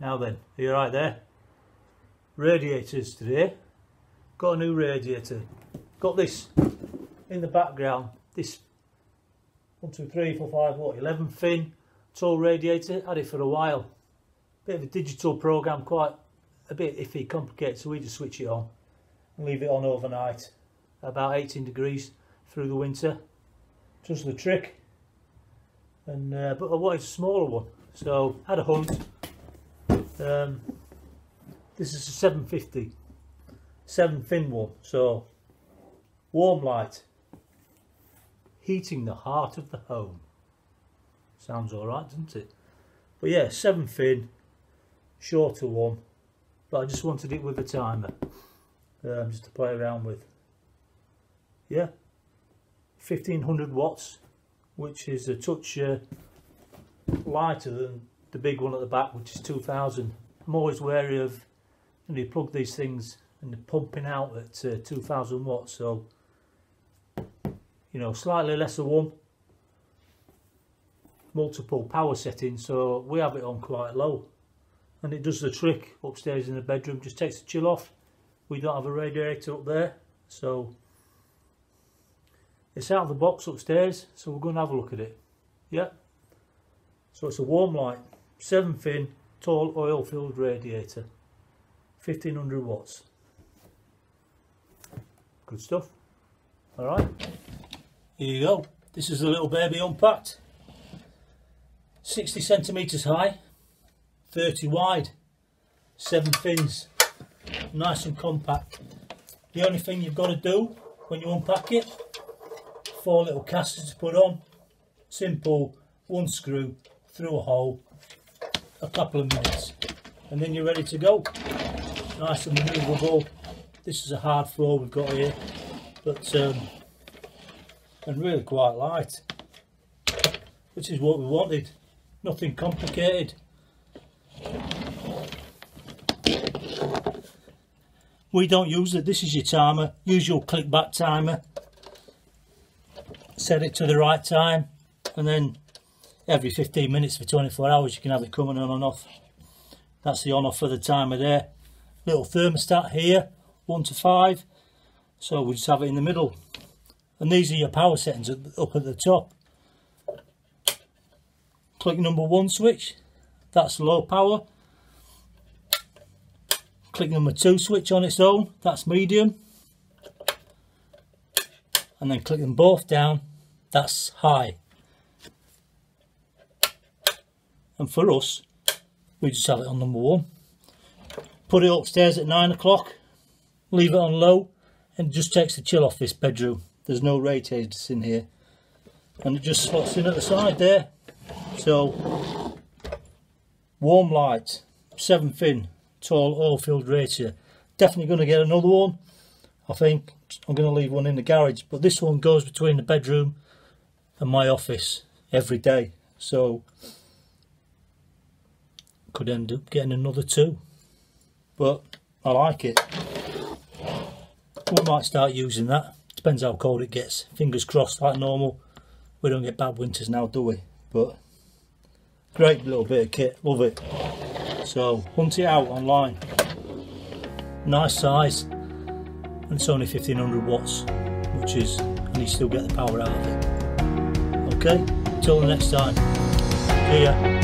Now then, are you right there? Radiators today. Got a new radiator. Got this in the background. This one, two, three, four, five, what, 11 fin tall radiator. Had it for a while. Bit of a digital program, quite a bit iffy, complicated. So we just switch it on and leave it on overnight. About 18 degrees through the winter. Just the trick. And uh, but I wanted a smaller one, so had a hunt um, this is a 750, seven fin one, so Warmlight, heating the heart of the home. Sounds alright, doesn't it? But yeah, seven fin, shorter one, but I just wanted it with a timer, um, just to play around with. Yeah, 1500 watts, which is a touch uh, lighter than the big one at the back which is 2000 I'm always wary of when you plug these things and they're pumping out at uh, 2000 watts so you know slightly lesser one. Multiple power settings so we have it on quite low. And it does the trick upstairs in the bedroom just takes the chill off. We don't have a radiator up there so it's out of the box upstairs so we're going to have a look at it. Yeah. So it's a Warmlight 7 fin tall oil filled radiator 1500 watts. Good stuff. All right. Here you go. This is the little baby unpacked. 60 centimeters high 30 wide seven fins. Nice and compact. The only thing you've got to do when you unpack it four little casters to put on. Simple one screw through a hole a couple of minutes. And then you're ready to go. Nice and manoeuvrable this is a hard floor we've got here. But um, and really quite light. Which is what we wanted. Nothing complicated. We don't use it. This is your timer. Use your click back timer. Set it to the right time. And then every 15 minutes for 24 hours you can have it coming on and off. That's the on off for the timer there little thermostat here 1 to 5 so we just have it in the middle. And these are your power settings up at the top. Click number one switch. That's low power. Click number two switch on its own. That's medium. And then click them both down. That's high and for us we just have it on number one. Put it upstairs at nine o'clock leave it on low and just takes the chill off this bedroom. There's no radiators in here. And it just slots in at the side there. So Warmlight seven fin tall oil filled radiator definitely going to get another one. I think I'm going to leave one in the garage but this one goes between the bedroom and my office every day. So could end up getting another two. But I like it. We might start using that. Depends how cold it gets. Fingers crossed like normal. We don't get bad winters now do we? But great little bit of kit. Love it. So hunt it out online. Nice size. And it's only 1500 watts which is and you still get the power out of it. Okay until the next time. See ya